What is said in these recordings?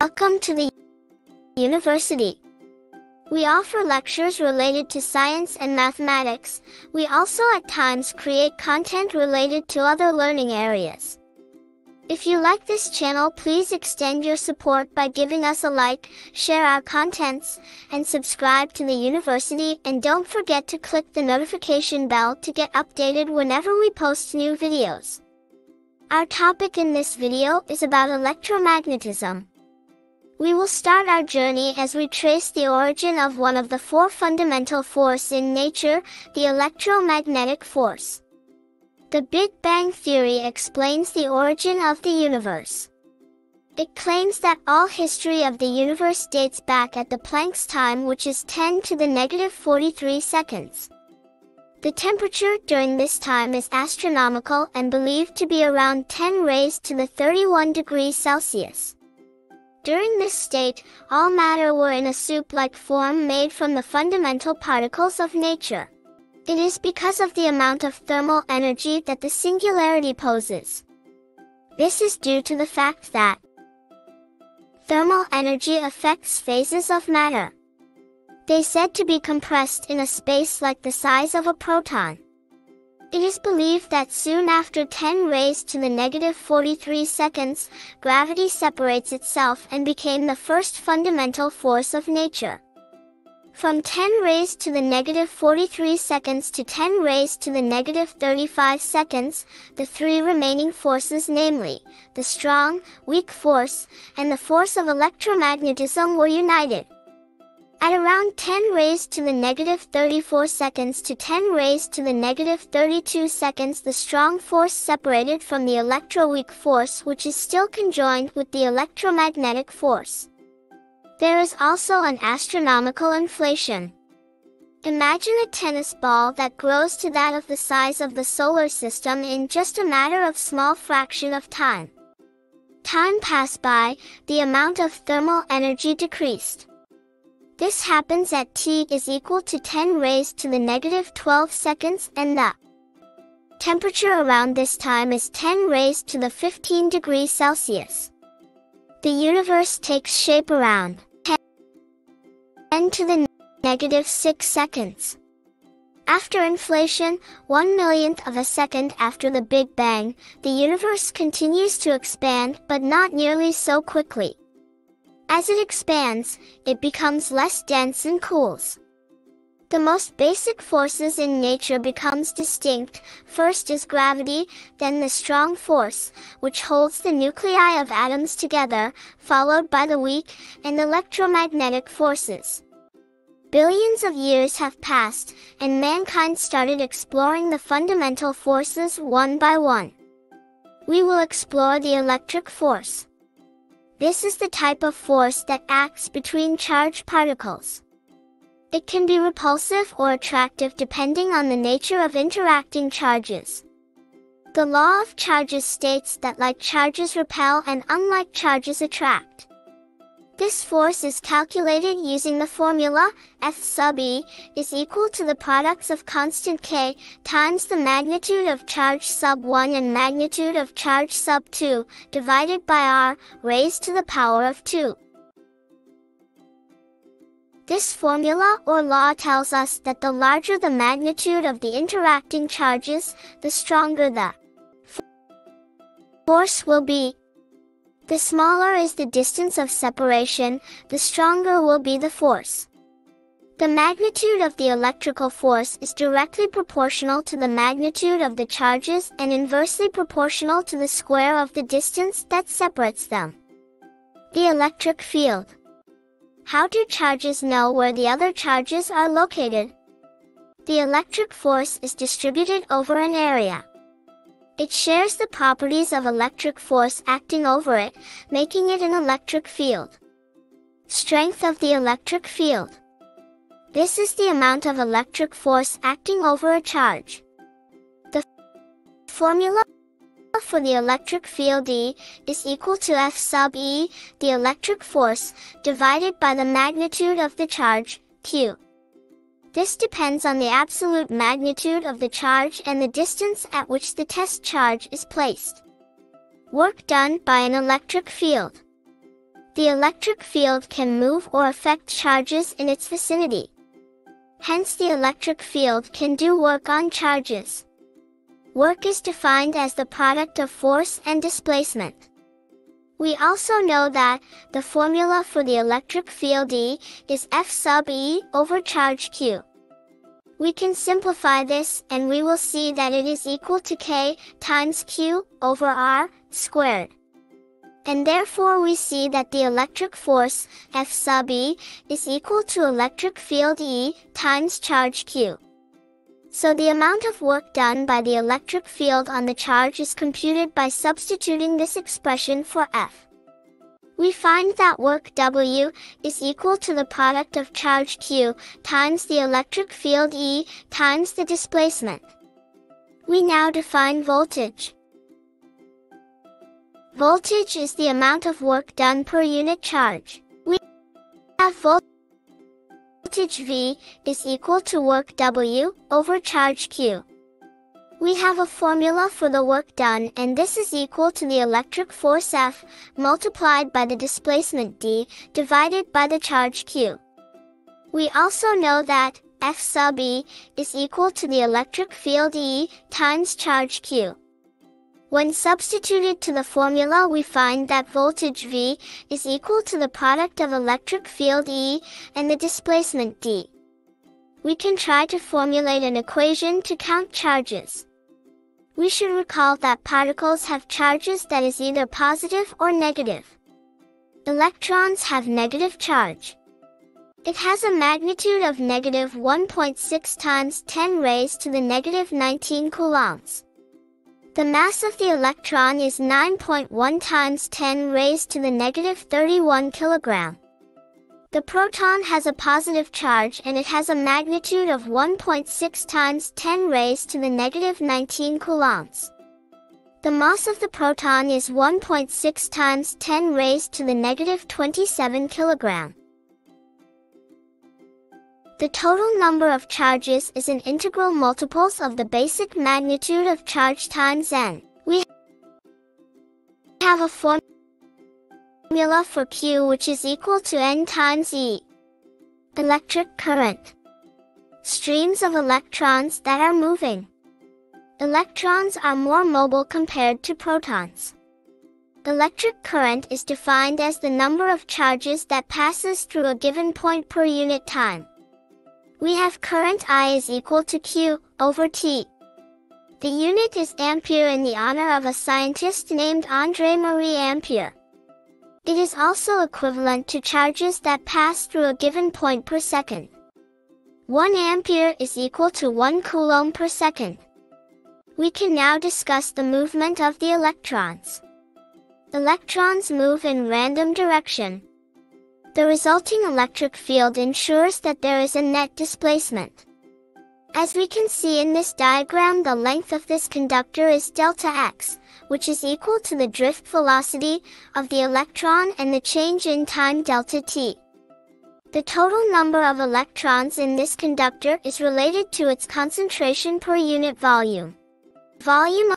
Welcome to the university. We offer lectures related to science and mathematics. We also at times create content related to other learning areas. If you like this channel please extend your support by giving us a like, share our contents, and subscribe to the university and don't forget to click the notification bell to get updated whenever we post new videos. Our topic in this video is about electromagnetism. We will start our journey as we trace the origin of one of the four fundamental force in nature, the electromagnetic force. The Big Bang Theory explains the origin of the universe. It claims that all history of the universe dates back at the Planck's time which is 10 to the negative 43 seconds. The temperature during this time is astronomical and believed to be around 10 raised to the 31 degrees Celsius. During this state, all matter were in a soup-like form made from the fundamental particles of nature. It is because of the amount of thermal energy that the singularity poses. This is due to the fact that thermal energy affects phases of matter. They said to be compressed in a space like the size of a proton. It is believed that soon after 10 raised to the negative 43 seconds, gravity separates itself and became the first fundamental force of nature. From 10 raised to the negative 43 seconds to 10 raised to the negative 35 seconds, the three remaining forces namely, the strong, weak force, and the force of electromagnetism were united. At around 10 raised to the negative 34 seconds to 10 raised to the negative 32 seconds the strong force separated from the electroweak force which is still conjoined with the electromagnetic force. There is also an astronomical inflation. Imagine a tennis ball that grows to that of the size of the solar system in just a matter of small fraction of time. Time passed by, the amount of thermal energy decreased. This happens at t is equal to 10 raised to the negative 12 seconds and the temperature around this time is 10 raised to the 15 degrees Celsius. The universe takes shape around 10 to the negative 6 seconds. After inflation, one millionth of a second after the Big Bang, the universe continues to expand but not nearly so quickly. As it expands, it becomes less dense and cools. The most basic forces in nature becomes distinct. First is gravity, then the strong force, which holds the nuclei of atoms together, followed by the weak and electromagnetic forces. Billions of years have passed, and mankind started exploring the fundamental forces one by one. We will explore the electric force. This is the type of force that acts between charged particles. It can be repulsive or attractive depending on the nature of interacting charges. The law of charges states that like charges repel and unlike charges attract. This force is calculated using the formula F sub E is equal to the products of constant K times the magnitude of charge sub 1 and magnitude of charge sub 2 divided by R raised to the power of 2. This formula or law tells us that the larger the magnitude of the interacting charges, the stronger the force will be, the smaller is the distance of separation, the stronger will be the force. The magnitude of the electrical force is directly proportional to the magnitude of the charges and inversely proportional to the square of the distance that separates them. The electric field. How do charges know where the other charges are located? The electric force is distributed over an area. It shares the properties of electric force acting over it, making it an electric field. Strength of the electric field. This is the amount of electric force acting over a charge. The formula for the electric field E is equal to F sub E, the electric force, divided by the magnitude of the charge, Q. This depends on the absolute magnitude of the charge and the distance at which the test charge is placed. Work done by an electric field. The electric field can move or affect charges in its vicinity. Hence the electric field can do work on charges. Work is defined as the product of force and displacement. We also know that the formula for the electric field E is F sub E over charge Q. We can simplify this and we will see that it is equal to K times Q over R squared. And therefore we see that the electric force, F sub E, is equal to electric field E times charge Q. So the amount of work done by the electric field on the charge is computed by substituting this expression for F. We find that work W is equal to the product of charge Q times the electric field E times the displacement. We now define voltage. Voltage is the amount of work done per unit charge. We have voltage voltage V is equal to work W over charge Q. We have a formula for the work done and this is equal to the electric force F multiplied by the displacement D divided by the charge Q. We also know that F sub E is equal to the electric field E times charge Q. When substituted to the formula we find that voltage V is equal to the product of electric field E and the displacement D. We can try to formulate an equation to count charges. We should recall that particles have charges that is either positive or negative. Electrons have negative charge. It has a magnitude of negative 1.6 times 10 raised to the negative 19 coulombs. The mass of the electron is 9.1 times 10 raised to the negative 31 kilogram. The proton has a positive charge and it has a magnitude of 1.6 times 10 raised to the negative 19 coulombs. The mass of the proton is 1.6 times 10 raised to the negative 27 kilogram. The total number of charges is an integral multiples of the basic magnitude of charge times n. We have a formula for Q which is equal to n times E. Electric current. Streams of electrons that are moving. Electrons are more mobile compared to protons. Electric current is defined as the number of charges that passes through a given point per unit time. We have current I is equal to Q over T. The unit is ampere in the honor of a scientist named André Marie Ampere. It is also equivalent to charges that pass through a given point per second. 1 ampere is equal to 1 coulomb per second. We can now discuss the movement of the electrons. Electrons move in random direction. The resulting electric field ensures that there is a net displacement. As we can see in this diagram the length of this conductor is delta x, which is equal to the drift velocity of the electron and the change in time delta t. The total number of electrons in this conductor is related to its concentration per unit volume. Volume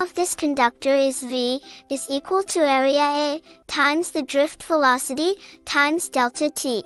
of this conductor is V is equal to area A times the drift velocity times delta T.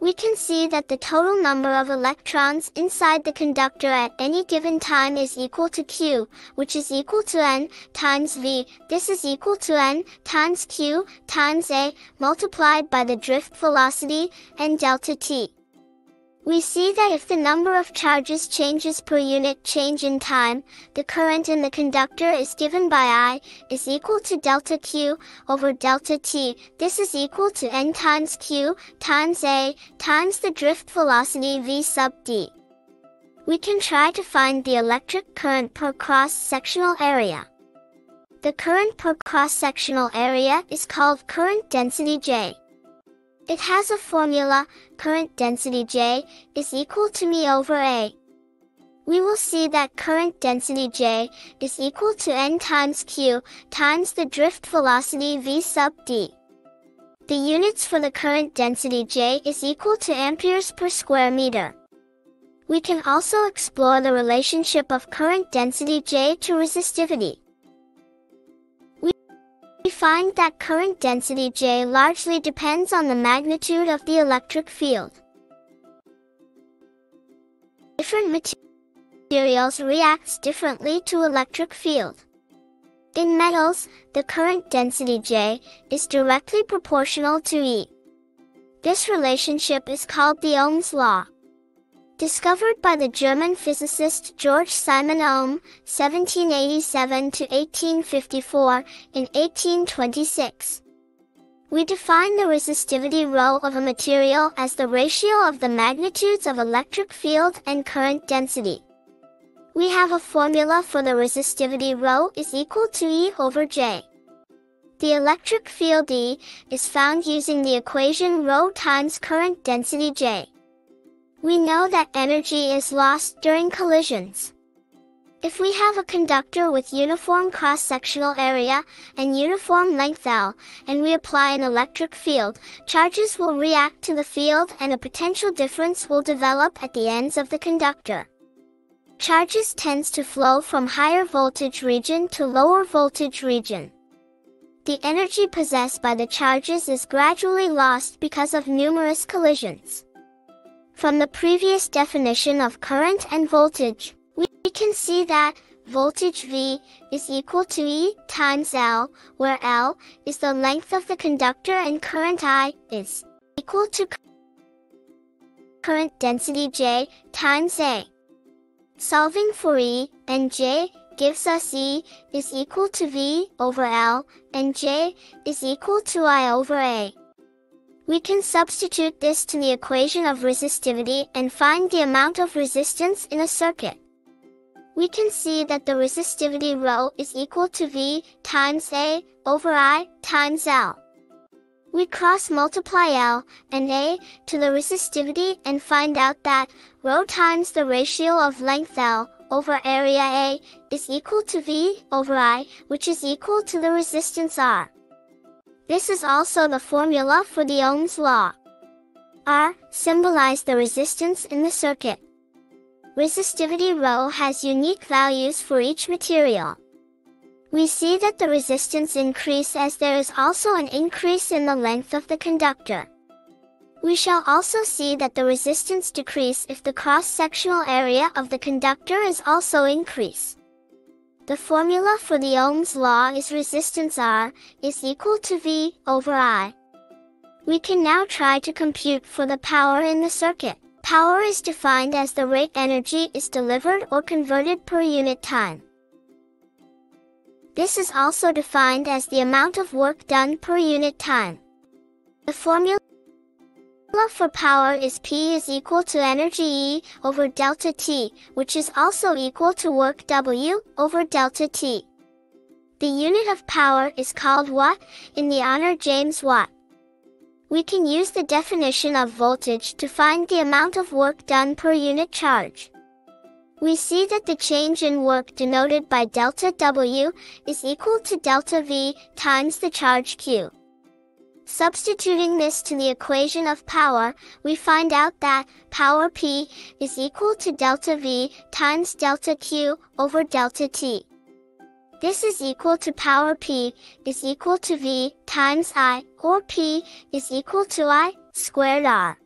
We can see that the total number of electrons inside the conductor at any given time is equal to Q, which is equal to N times V. This is equal to N times Q times A multiplied by the drift velocity and delta T. We see that if the number of charges changes per unit change in time, the current in the conductor is given by I, is equal to delta Q over delta T. This is equal to N times Q times A times the drift velocity V sub D. We can try to find the electric current per cross-sectional area. The current per cross-sectional area is called current density J. It has a formula, current density J, is equal to me over A. We will see that current density J is equal to N times Q times the drift velocity V sub D. The units for the current density J is equal to amperes per square meter. We can also explore the relationship of current density J to resistivity. Find that current density J largely depends on the magnitude of the electric field. Different materials reacts differently to electric field. In metals, the current density J is directly proportional to E. This relationship is called the Ohm's law. Discovered by the German physicist George Simon Ohm, 1787 to 1854, in 1826. We define the resistivity rho of a material as the ratio of the magnitudes of electric field and current density. We have a formula for the resistivity rho is equal to E over J. The electric field E is found using the equation rho times current density J. We know that energy is lost during collisions. If we have a conductor with uniform cross-sectional area and uniform length L, and we apply an electric field, charges will react to the field and a potential difference will develop at the ends of the conductor. Charges tends to flow from higher voltage region to lower voltage region. The energy possessed by the charges is gradually lost because of numerous collisions. From the previous definition of current and voltage, we can see that voltage V is equal to E times L, where L is the length of the conductor and current I is equal to current density J times A. Solving for E and J gives us E is equal to V over L and J is equal to I over A. We can substitute this to the equation of resistivity and find the amount of resistance in a circuit. We can see that the resistivity rho is equal to V times A over I times L. We cross multiply L and A to the resistivity and find out that rho times the ratio of length L over area A is equal to V over I, which is equal to the resistance R. This is also the formula for the Ohm's law. R symbolize the resistance in the circuit. Resistivity rho has unique values for each material. We see that the resistance increase as there is also an increase in the length of the conductor. We shall also see that the resistance decrease if the cross-sectional area of the conductor is also increase. The formula for the Ohm's law is resistance R is equal to V over I. We can now try to compute for the power in the circuit. Power is defined as the rate energy is delivered or converted per unit time. This is also defined as the amount of work done per unit time. The formula formula for power is P is equal to energy E over delta T, which is also equal to work W over delta T. The unit of power is called watt, in the honor James Watt. We can use the definition of voltage to find the amount of work done per unit charge. We see that the change in work denoted by delta W is equal to delta V times the charge Q. Substituting this to the equation of power, we find out that power P is equal to delta V times delta Q over delta T. This is equal to power P is equal to V times I, or P is equal to I squared R.